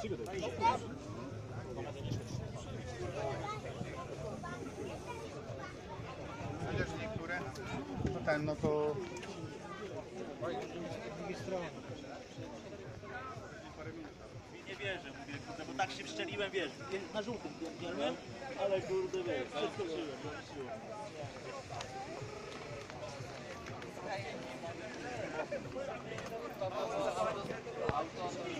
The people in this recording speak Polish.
Chociaż niektóre no ten, no to Mi nie wierzę, mówię, kurde, bo tak się wszczeliłem, wiesz, na żółtym pierdzielłem, ale kurde, wiesz, przeskoczyłem, przeskoczyłem. Auto, auto.